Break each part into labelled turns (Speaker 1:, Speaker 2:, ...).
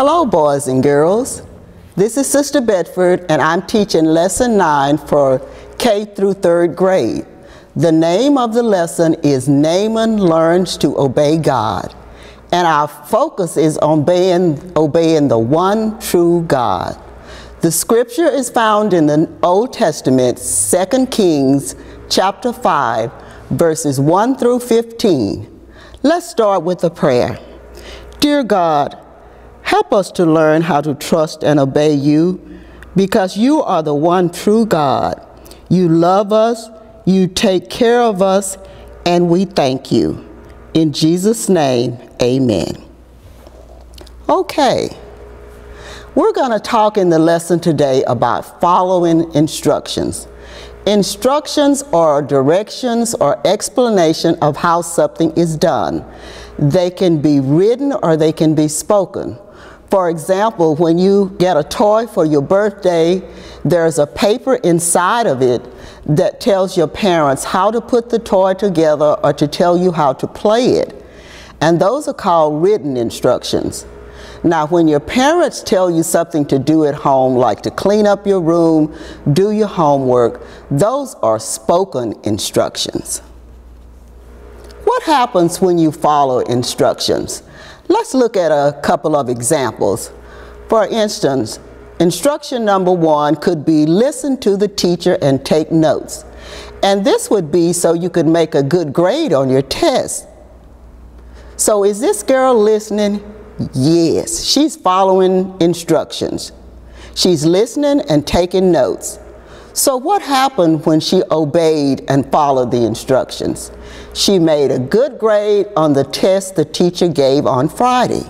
Speaker 1: Hello, boys and girls. This is Sister Bedford, and I'm teaching Lesson 9 for K through 3rd grade. The name of the lesson is Naaman Learns to Obey God, and our focus is on obeying, obeying the one true God. The scripture is found in the Old Testament, 2 Kings chapter 5, verses 1 through 15. Let's start with a prayer. Dear God, help us to learn how to trust and obey you because you are the one true God. You love us, you take care of us, and we thank you. In Jesus' name, amen. Okay, we're going to talk in the lesson today about following instructions. Instructions are directions or explanation of how something is done. They can be written or they can be spoken. For example, when you get a toy for your birthday, there's a paper inside of it that tells your parents how to put the toy together or to tell you how to play it. And those are called written instructions. Now, when your parents tell you something to do at home, like to clean up your room, do your homework, those are spoken instructions. What happens when you follow instructions? Let's look at a couple of examples. For instance, instruction number one could be listen to the teacher and take notes. And this would be so you could make a good grade on your test. So is this girl listening? Yes, she's following instructions. She's listening and taking notes. So what happened when she obeyed and followed the instructions? She made a good grade on the test the teacher gave on Friday.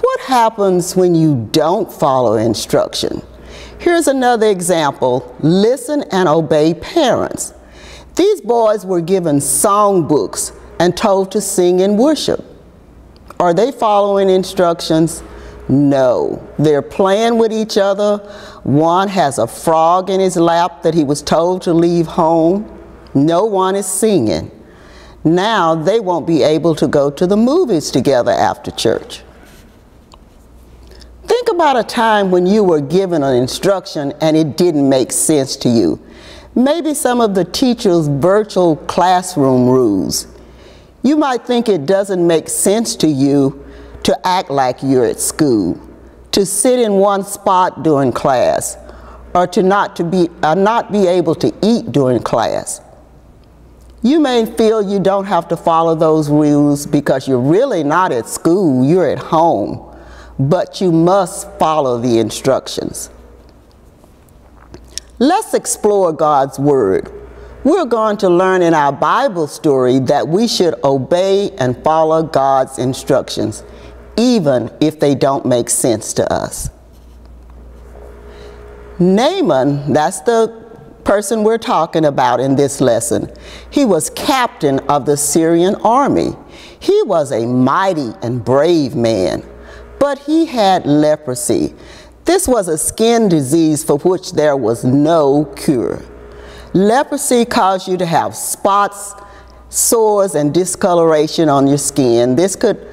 Speaker 1: What happens when you don't follow instruction? Here's another example. Listen and obey parents. These boys were given song books and told to sing and worship. Are they following instructions? No. They're playing with each other. One has a frog in his lap that he was told to leave home. No one is singing. Now they won't be able to go to the movies together after church. Think about a time when you were given an instruction and it didn't make sense to you. Maybe some of the teacher's virtual classroom rules. You might think it doesn't make sense to you to act like you're at school, to sit in one spot during class, or to not, to be, uh, not be able to eat during class. You may feel you don't have to follow those rules because you're really not at school, you're at home, but you must follow the instructions. Let's explore God's Word. We're going to learn in our Bible story that we should obey and follow God's instructions, even if they don't make sense to us. Naaman, that's the person we're talking about in this lesson, he was captain of the Syrian army. He was a mighty and brave man, but he had leprosy. This was a skin disease for which there was no cure. Leprosy caused you to have spots, sores, and discoloration on your skin. This could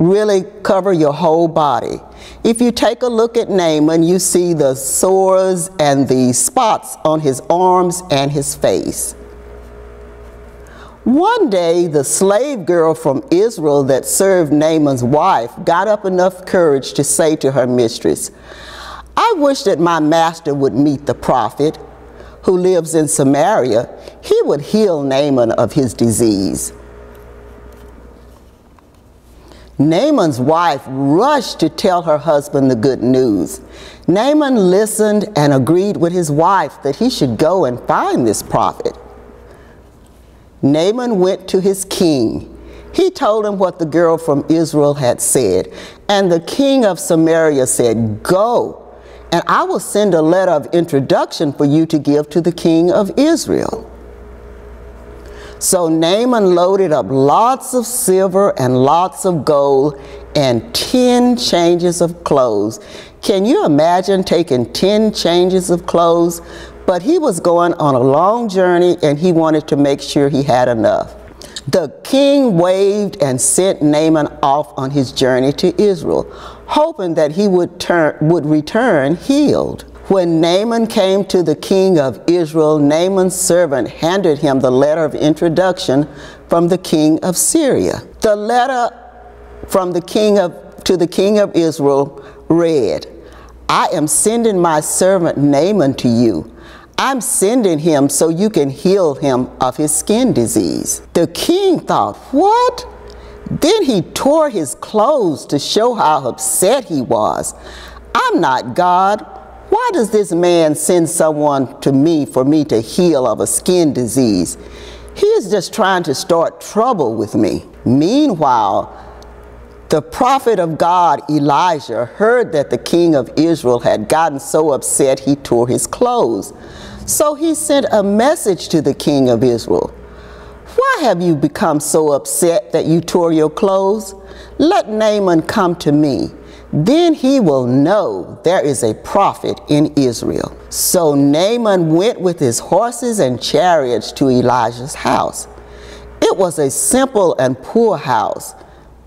Speaker 1: really cover your whole body. If you take a look at Naaman, you see the sores and the spots on his arms and his face. One day, the slave girl from Israel that served Naaman's wife got up enough courage to say to her mistress, I wish that my master would meet the prophet who lives in Samaria, he would heal Naaman of his disease. Naaman's wife rushed to tell her husband the good news. Naaman listened and agreed with his wife that he should go and find this prophet. Naaman went to his king. He told him what the girl from Israel had said. And the king of Samaria said, Go and I will send a letter of introduction for you to give to the king of Israel. So Naaman loaded up lots of silver and lots of gold and 10 changes of clothes. Can you imagine taking 10 changes of clothes? But he was going on a long journey and he wanted to make sure he had enough. The king waved and sent Naaman off on his journey to Israel, hoping that he would, turn, would return healed. When Naaman came to the king of Israel, Naaman's servant handed him the letter of introduction from the king of Syria. The letter from the king of, to the king of Israel read, I am sending my servant Naaman to you. I'm sending him so you can heal him of his skin disease. The king thought, What? Then he tore his clothes to show how upset he was. I'm not God. Why does this man send someone to me for me to heal of a skin disease? He is just trying to start trouble with me. Meanwhile, the prophet of God, Elijah, heard that the king of Israel had gotten so upset he tore his clothes. So he sent a message to the king of Israel. Why have you become so upset that you tore your clothes? Let Naaman come to me then he will know there is a prophet in Israel. So Naaman went with his horses and chariots to Elijah's house. It was a simple and poor house.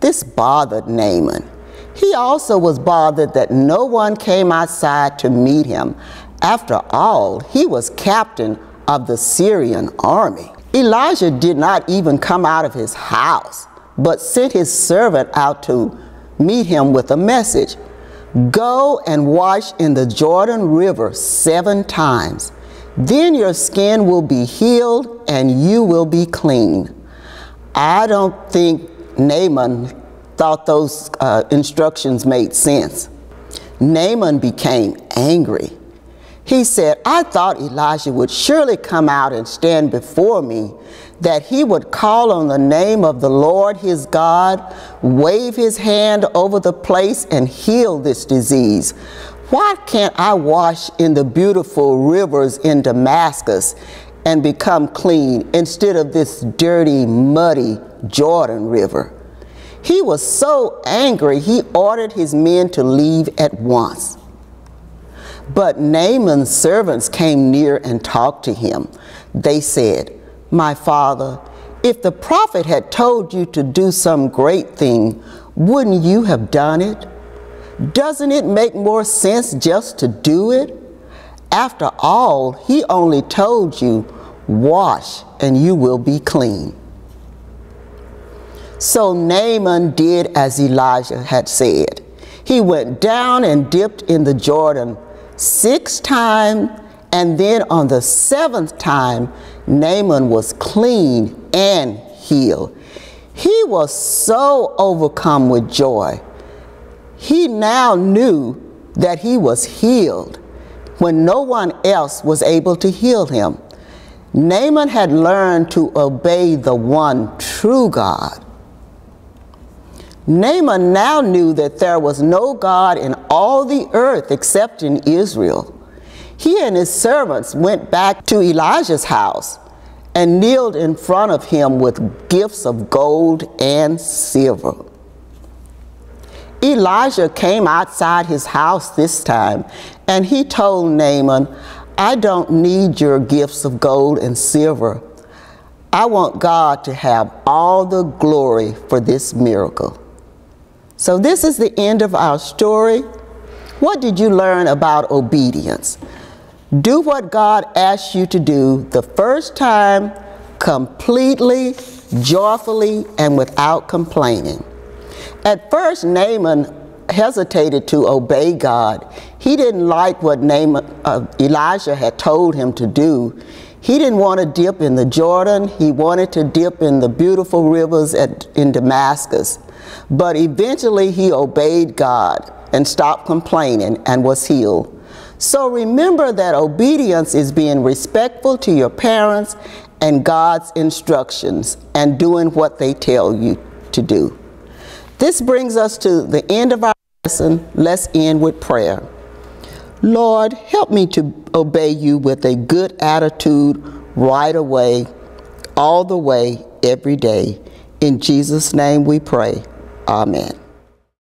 Speaker 1: This bothered Naaman. He also was bothered that no one came outside to meet him. After all, he was captain of the Syrian army. Elijah did not even come out of his house, but sent his servant out to meet him with a message. Go and wash in the Jordan River seven times. Then your skin will be healed and you will be clean. I don't think Naaman thought those uh, instructions made sense. Naaman became angry. He said, I thought Elijah would surely come out and stand before me that he would call on the name of the Lord his God, wave his hand over the place, and heal this disease. Why can't I wash in the beautiful rivers in Damascus and become clean instead of this dirty, muddy Jordan River? He was so angry, he ordered his men to leave at once. But Naaman's servants came near and talked to him. They said, my father, if the prophet had told you to do some great thing, wouldn't you have done it? Doesn't it make more sense just to do it? After all, he only told you, wash and you will be clean. So Naaman did as Elijah had said. He went down and dipped in the Jordan six times, and then on the seventh time, Naaman was clean and healed. He was so overcome with joy. He now knew that he was healed when no one else was able to heal him. Naaman had learned to obey the one true God. Naaman now knew that there was no God in all the earth except in Israel he and his servants went back to Elijah's house and kneeled in front of him with gifts of gold and silver. Elijah came outside his house this time and he told Naaman, I don't need your gifts of gold and silver. I want God to have all the glory for this miracle. So this is the end of our story. What did you learn about obedience? Do what God asks you to do the first time completely, joyfully, and without complaining. At first, Naaman hesitated to obey God. He didn't like what Naaman, uh, Elijah had told him to do. He didn't want to dip in the Jordan. He wanted to dip in the beautiful rivers at, in Damascus. But eventually he obeyed God and stopped complaining and was healed. So remember that obedience is being respectful to your parents and God's instructions and doing what they tell you to do. This brings us to the end of our lesson. Let's end with prayer. Lord, help me to obey you with a good attitude right away, all the way, every day. In Jesus' name we pray. Amen.